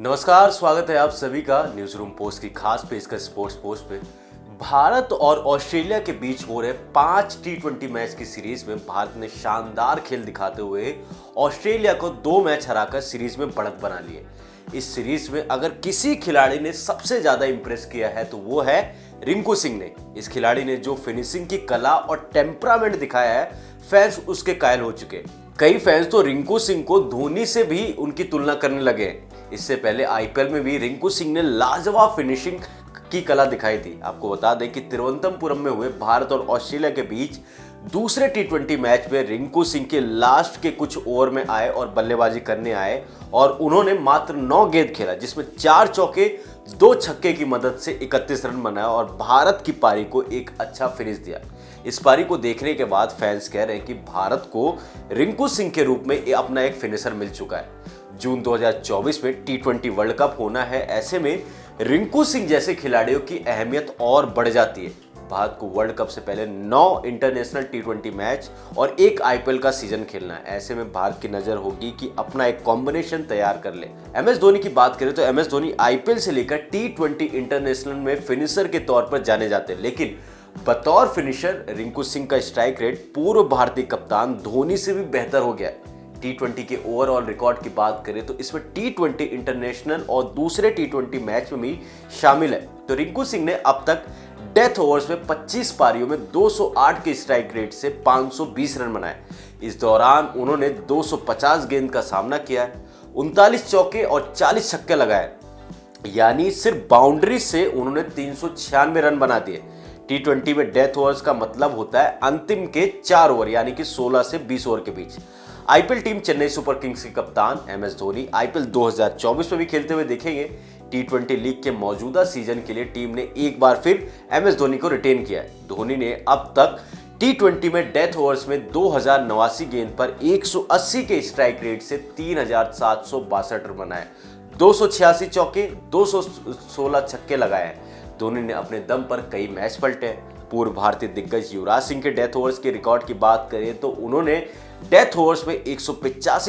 नमस्कार, स्वागत है आप सभी का न्यूज़ रूम पोस्ट की खास पेशकश स्पोर्ट्स पोस्ट पे। भारत और ऑस्ट्रेलिया के बीच हो रहे पाँच टी ट्वेंटी मैच की सीरीज़ में भारत ने शानदार खेल दिखाते हुए ऑस्ट्रेलिया को दो मैच हराकर सीरीज़ में बढ़त बना लिए इस सीरीज़ में अगर किसी खिलाड़ी ने सबसे ज़्यादा इंप्रेस किया है तो वो है रिंकू सिंह ने। इस खिलाड़ी ने जो फिनिशिंग की कला और टेम्परामेंट दिखाया है फैंस उसके कायल हो चुके कई फैंस तो रिंकू सिंह को धोनी से भी उनकी तुलना करने लगे। इससे पहले आईपीएल में भी रिंकू सिंह ने लाजवाब फिनिशिंग की कला दिखाई थी आपको बता दें कि तिरुवनंतपुरम में हुए भारत और ऑस्ट्रेलिया के बीच दूसरे टी मैच में रिंकू सिंह के लास्ट के कुछ ओवर में आए और बल्लेबाजी करने आए और उन्होंने मात्र नौ गेंद खेला, जिसमें चार चौके, दो छक्के की मदद से 31 रन बनाया और भारत की पारी को एक अच्छा फिनिश दिया। इस पारी को देखने के बाद फैंस कह रहे हैं कि भारत को रिंकू सिंह के रूप में अपना एक फिनिशर मिल चुका है। जून 2024 में टी ट्वेंटी वर्ल्ड कप होना है। ऐसे में रिंकू सिंह जैसे खिलाड़ियों की अहमियत और बढ़ जाती है। भारत को वर्ल्ड कप से पहले नौ इंटरनेशनल टी मैच और एक आईपीएल का सीज़न खेलना है। ऐसे में भारत की नज़र होगी कि अपना एक कॉम्बिनेशन तैयार कर ले। एम एस धोनी की बात करें तो एम एस धोनी आईपीएल से लेकर टी इंटरनेशनल में फिनिशर के तौर पर जाने जाते हैं। लेकिन बतौर फिनिशर रिंकू सिंह का स्ट्राइक रेट पूर्व भारतीय कप्तान धोनी से भी बेहतर हो गया। टी ट्वेंटी के ओवरऑल रिकॉर्ड की बात करें तो इसमें टी ट्वेंटी इंटरनेशनल और दूसरे टी ट्वेंटी मैच में भी शामिल है। तो रिंकू सिंह ने अब तक डेथ ओवर्स में 25 पारियों में 208 के स्ट्राइक रेट से 520 रन बनाए। इस दौरान उन्होंने 250 गेंद का सामना किया है, उनतालीस चौके और 40 छक्के लगाए। यानी सिर्फ़ बाउंड्री से उन्होंने तीन सौ छियानवे रन बना दिए। टी ट्वेंटी में डेथ ओवर्स का मतलब होता है अंतिम के चार ओवर यानी कि 16 से 20 ओवर के बीच। IPL team Chennai Super Kings के कप्तान एम एस धोनी आईपीएल 2024 में भी खेलते हुए देखेंगे। टी ट्वेंटी लीग के मौजूदा सीज़न के लिए टीम ने एक बार फिर एम एस धोनी को रिटेन किया है। धोनी ने अब तक टी ट्वेंटी में डेथ ओवर्स में दो हज़ार नवासी गेंद पर 180 के स्ट्राइक रेट से तीन हज़ार सात सौ बासठ रन बनाए। दो सौ छियासी चौके, दो सौ सोलह छक्के लगाए हैं। धोनी ने अपने दम पर कई मैच पलटे। पूर्व भारतीय दिग्गज युवराज सिंह के डेथ ओवर्स के रिकॉर्ड की बात करें तो उन्होंने डेथ ओवर्स में एक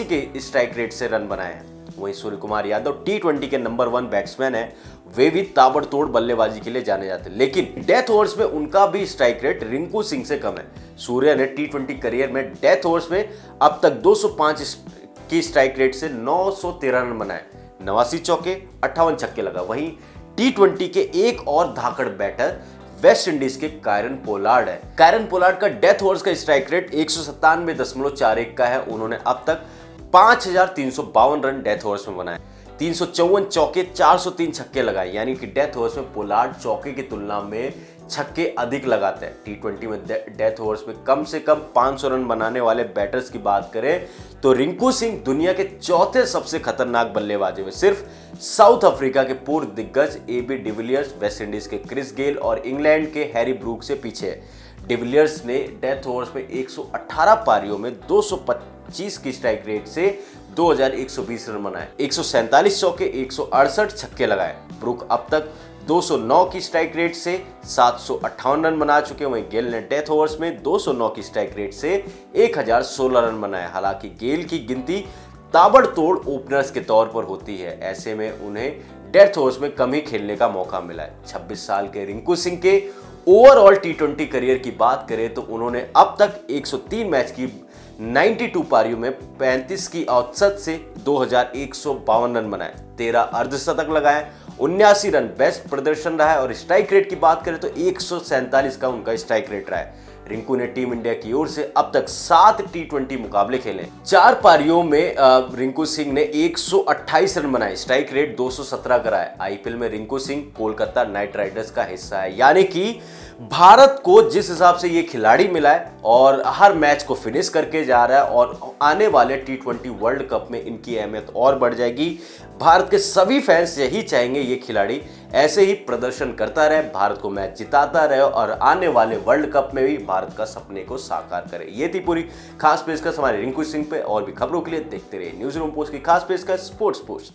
के स्ट्राइक रेट से रन बनाए हैं। वहीं सूर्य कुमार यादव टी के नंबर वन बैट्समैन है। वे भी ताबड़तोड़ बल्लेबाजी के लिए जाने जाते हैं। लेकिन डेथ ओवर्स में उनका भी स्ट्राइक रेट रिंकू सिंह से कम है। सूर्य ने टी ट्वेंटी करियर में डेथ ओवर्स में अब तक 205 की स्ट्राइक रेट से नौ सौ तेरह रन बनाए। नवासी चौके, अट्ठावन छक्के लगा। वहीं टी के एक और धाकड़ बैटर वेस्ट इंडीज के कायरन पोलार्ड है। कायरन पोलार्ड का डेथ ओवर्स का स्ट्राइक रेट एक सौ सत्तानवे का है। उन्होंने अब तक पाँच रन डेथ ओवर्स में बनाए। तीन सौ चौवन चौके 403 छक्के लगाए। यानी कि डेथ ओवर्स में पोलार्ड चौके की तुलना में छक्के अधिक लगाते हैं। टी ट्वेंटी में डेथ ओवर्स में कम से कम 500 रन बनाने वाले बैटर्स की बात करें तो रिंकू सिंह दुनिया के चौथे सबसे खतरनाक बल्लेबाज में सिर्फ़ साउथ अफ्रीका के पूर्व दिग्गज A B de Villiers West Indies के क्रिस गेल और इंग्लैंड के हैरी ब्रूक से पीछे डिविलियर्स ने डेथ ओवर्स में 118 पारियों में 225 की स्ट्राइक रेट से 2120 रन बनाए। एक सौ चौके एक सौ अड़सठ छक्के लगाए। ब्रुक अब तक 209 की स्ट्राइक रेट से सात रन बना चुके वहीं गेल ने डेथ ओवर्स में 209 की स्ट्राइक रेट से 1016 रन बनाए। हालाँकि गेल की गिनती ताबड़तोड़ ओपनर्स के तौर पर होती है। ऐसे में उन्हें डेथ ओवर्स में कम ही खेलने का मौका मिला है। 26 साल के रिंकू सिंह के ओवरऑल टी करियर की बात करें तो उन्होंने अब तक 103 मैच की 92 पारियों में 35 की औसत से दो हज़ार एक सौ बावन रन बनाए। तेरह अर्धशतक लगाए, उन्यासी रन बेस्ट प्रदर्शन रहा है और स्ट्राइक रेट की बात करें तो एक सौ सैंतालीस का उनका स्ट्राइक रेट रहा है। रिंकू ने टीम इंडिया की ओर से अब तक सात टी ट्वेंटी मुकाबले खेले। चार पारियों में रिंकू सिंह ने 128 रन बनाए। स्ट्राइक रेट 217 कराए। आईपीएल में रिंकू सिंह कोलकाता नाइट राइडर्स का हिस्सा है। यानी कि भारत को जिस हिसाब से ये खिलाड़ी मिला है और हर मैच को फिनिश करके जा रहा है और आने वाले टी ट्वेंटी वर्ल्ड कप में इनकी अहमियत और बढ़ जाएगी, भारत के सभी फैंस यही चाहेंगे ये खिलाड़ी ऐसे ही प्रदर्शन करता रहे, भारत को मैच जिताता रहे और आने वाले वर्ल्ड कप में भी भारत का सपने को साकार करे। ये थी पूरी खास पेशकश हमारे रिंकू सिंह पे। और भी खबरों के लिए देखते रहे न्यूज़ रूम पोस्ट की खास पेशकश, स्पोर्ट्स पोस्ट।